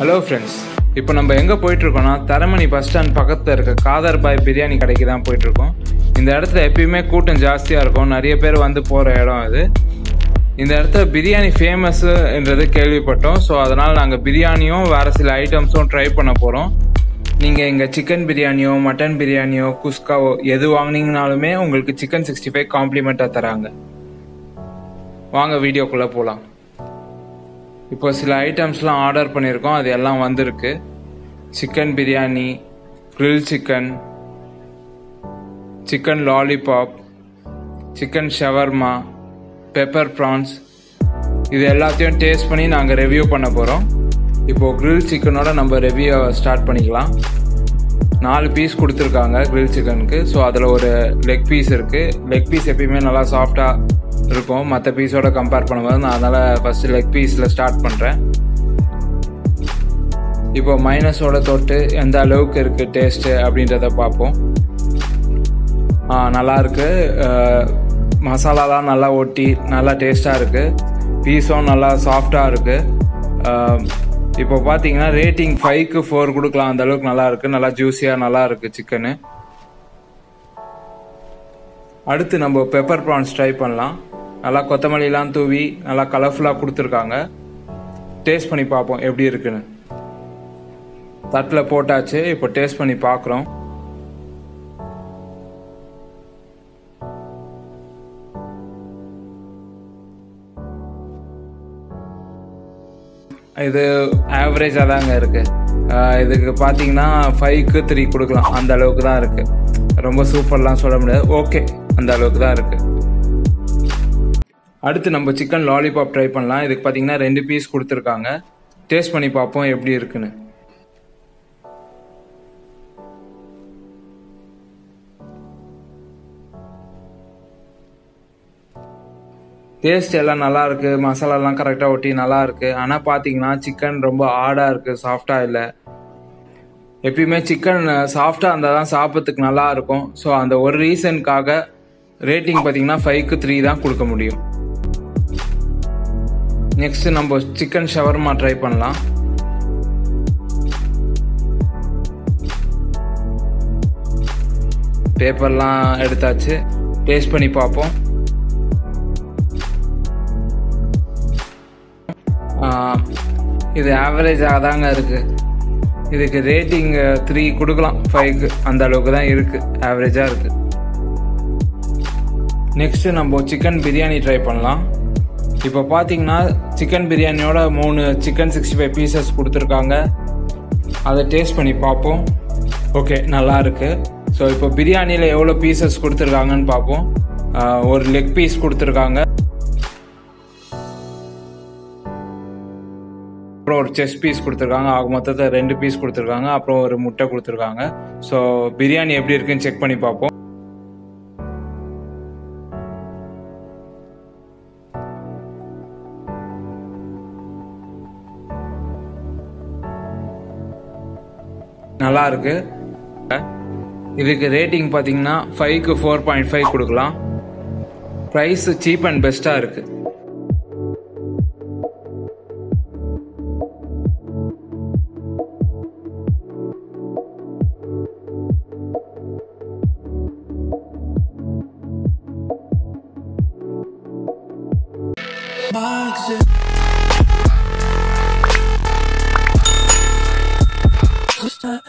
Hello friends இப்போ நம்ம எங்கே போயிட்டுருக்கோம்னா தரமணி பஸ் ஸ்டாண்ட் பக்கத்தில் இருக்க காதர் பாய் பிரியாணி கடைக்கு தான் போயிட்டுருக்கோம். இந்த இடத்துல எப்பயுமே கூட்டம் ஜாஸ்தியாக இருக்கும். நிறைய பேர் வந்து போகிற இடம் அது. இந்த இடத்துல பிரியாணி ஃபேமஸ்ன்றது கேள்விப்பட்டோம். ஸோ அதனால் நாங்கள் பிரியாணியும் வேறு சில ஐட்டம்ஸும் ட்ரை பண்ண போகிறோம் நீங்கள் இங்கே சிக்கன் பிரியாணியோ மட்டன் பிரியாணியோ குஸ்காவோ எது வாங்கினீங்கனாலுமே உங்களுக்கு சிக்கன் சிக்ஸ்டி ஃபைவ் காம்ப்ளிமெண்ட்டாக தராங்க. வாங்க வீடியோக்குள்ளே போகலாம் இப்போ சில ஐட்டம்ஸ்லாம் ஆர்டர் பண்ணியிருக்கோம். அது எல்லாம் வந்திருக்கு. Chicken biryani grill chicken chicken lollipop chicken shawarma pepper prawns இது எல்லாத்தையும் டேஸ்ட் பண்ணி நாங்கள் ரிவ்யூ பண்ண போகிறோம் இப்போது க்ரில் சிக்கனோட நம்ம ரிவ்யூ ஸ்டார்ட் பண்ணிக்கலாம். நாலு பீஸ் கொடுத்துருக்காங்க க்ரில் சிக்கனுக்கு ஸோ அதில் ஒரு லெக் பீஸ் இருக்குது லெக் பீஸ் எப்பயுமே நல்லா சாஃப்டாக இருக்கும். மற்ற பீஸோட கம்பேர் பண்ணும்போது நான் அதனால் ஃபஸ்ட்டு லெக் பீஸில் ஸ்டார்ட் பண்ணுறேன் இப்போ மைனஸோட தொட்டு எந்த அளவுக்கு இருக்குது டேஸ்ட்டு அப்படின்றத பார்ப்போம். ஆ நல்லா மசாலாலாம் நல்லா ஒட்டி நல்லா டேஸ்ட்டாக இருக்குது பீஸும் நல்லா சாஃப்டாக இருக்குது இப்போ பார்த்தீங்கன்னா ரேட்டிங் ஃபைவ்க்கு ஃபோர் கொடுக்கலாம். அந்த அளவுக்கு நல்லா இருக்குது நல்லா ஜூஸியாக நல்லா இருக்குது சிக்கனு அடுத்து நம்ம பெப்பர் ப்ரான்ஸ் ட்ரை பண்ணலாம். நல்லா கொத்தமல்லிலாம் தூவி நல்லா கலர்ஃபுல்லாக கொடுத்துருக்காங்க. டேஸ்ட் பண்ணி பார்ப்போம் எப்படி இருக்குன்னு. தட்டில் போட்டாச்சு இப்போ டேஸ்ட் பண்ணி பார்க்குறோம். இது ஆவரேஜாக தாங்க இருக்கு. இதுக்கு பார்த்தீங்கன்னா ஃபைவ்க்கு த்ரீ கொடுக்கலாம். அந்த அளவுக்கு தான் இருக்கு. ரொம்ப சூப்பர்லாம் சொல்ல முடியாது. ஓகே அந்த அளவுக்கு தான் இருக்குது அடுத்து நம்ம சிக்கன் லாலிபாப் ட்ரை பண்ணலாம். இதுக்கு பார்த்தீங்கன்னா ரெண்டு பீஸ் கொடுத்துருக்காங்க. டேஸ்ட் பண்ணி பார்ப்போம் எப்படி இருக்குன்னு. டேஸ்ட் எல்லாம் நல்லா இருக்கு. மசாலாலாம் கரெக்டாக ஒட்டி நல்லா இருக்கு. ஆனால் பார்த்தீங்கன்னா சிக்கன் ரொம்ப ஆடாக இருக்கு சாஃப்டாக இல்லை. எப்பயுமே சிக்கன் சாஃப்டாக இருந்தால் தான் சாப்பிட்றதுக்கு நல்லா இருக்கும். ஸோ அந்த ஒரு ரீசனுக்காக ரேட்டிங் பார்த்தீங்கன்னா ஃபைவ்க்கு த்ரீ தான் கொடுக்க முடியும். நெக்ஸ்ட்டு நம்ம சிக்கன் ஷவர்மா ட்ரை பண்ணலாம். பேப்பர்லாம் எடுத்தாச்சு. டேஸ்ட் பண்ணி பார்ப்போம். இது ஆவரேஜாக தாங்க இருக்குது இதுக்கு ரேட்டிங் த்ரீ கொடுக்கலாம். ஃபைவ்க்கு அந்த அளவுக்கு தான் இருக்குது ஆவரேஜாக இருக்குது நெக்ஸ்ட்டு நம்ம சிக்கன் பிரியாணி ட்ரை பண்ணலாம். இப்போ பார்த்தீங்கன்னா சிக்கன் பிரியாணியோட மூணு சிக்கன் சிக்ஸ்டி ஃபைவ் பீசஸ் கொடுத்துருக்காங்க. அதை டேஸ்ட் பண்ணி பார்ப்போம். ஓகே நல்லா இருக்குது ஸோ இப்போ பிரியாணியில் எவ்வளோ பீசஸ் கொடுத்துருக்காங்கன்னு பார்ப்போம். ஒரு லெக் பீஸ் கொடுத்துருக்காங்க. அப்புறம் ஒரு செஸ் பீஸ் கொடுத்துருக்காங்க. ஆக மொத்தத்தில் ரெண்டு பீஸ் கொடுத்துருக்காங்க. அப்புறம் ஒரு முட்டை கொடுத்துருக்காங்க. ஸோ பிரியாணி எப்படி இருக்குன்னு செக் பண்ணி பார்ப்போம். நல்லா இருக்கு இதுக்கு ரேட்டிங் பார்த்தீங்கன்னா ஃபைவ்க்கு ஃபோர் பாயிண்ட் ஃபைவ் கொடுக்கலாம். ப்ரைஸ் சீப் அண்ட் பெஸ்ட்டாக இருக்குது Boxes. uh